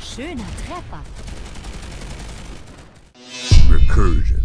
Schöner Treffer. Recursion.